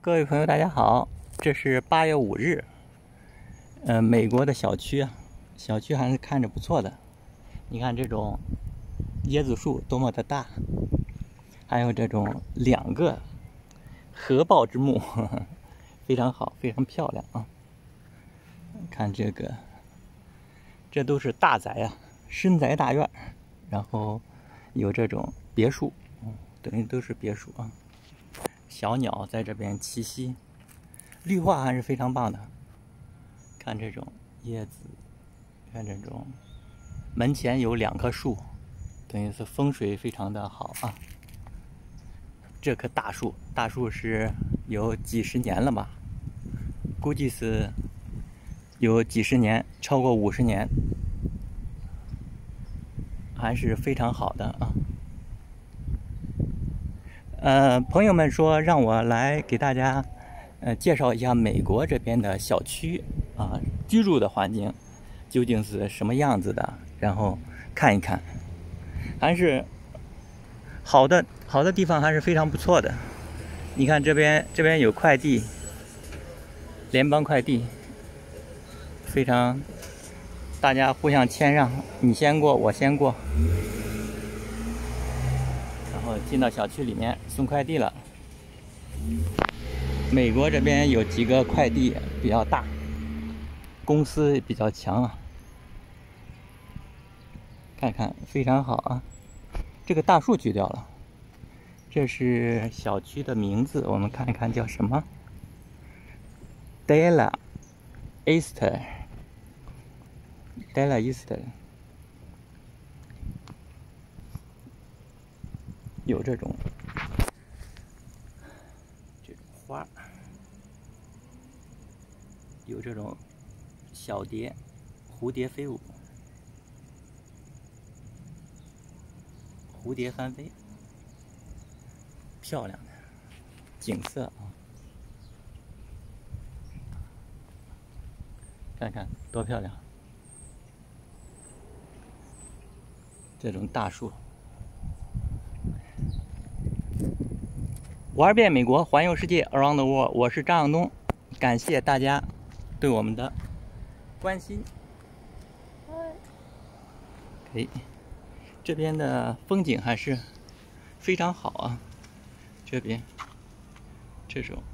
各位朋友，大家好，这是八月五日。呃，美国的小区啊，小区还是看着不错的。你看这种椰子树多么的大，还有这种两个合抱之木，呵 呵非常好，非常漂亮啊。看这个，这都是大宅啊，深宅大院，然后有这种别墅，等于都是别墅啊。小鸟在这边栖息，绿化还是非常棒的。看这种叶子，看这种门前有两棵树，等于是风水非常的好啊。这棵大树，大树是有几十年了吧？估计是有几十年，超过五十年，还是非常好的啊。呃，朋友们说让我来给大家，呃，介绍一下美国这边的小区啊，居住的环境究竟是什么样子的，然后看一看，还是好的，好的地方还是非常不错的。你看这边，这边有快递，联邦快递，非常，大家互相谦让，你先过，我先过。进到小区里面送快递了。美国这边有几个快递比较大，公司比较强啊。看看非常好啊，这个大树锯掉了。这是小区的名字，我们看一看叫什么？Della Easter，Della Easter。有这种这种花，有这种小蝶，蝴蝶飞舞，蝴蝶翻飞，漂亮的景色啊！看看多漂亮，这种大树。玩遍美国，环游世界，Around the World。我是张向东，感谢大家对我们的关心。哎，这边的风景还是非常好啊！这边这种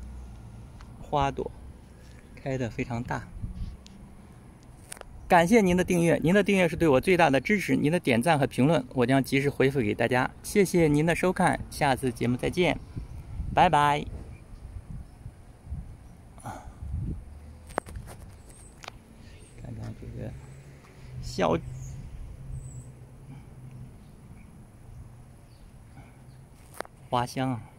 花朵开的非常大。感谢您的订阅，您的订阅是对我最大的支持。您的点赞和评论，我将及时回复给大家。谢谢您的收看，下次节目再见。拜拜。看看这个小花香啊。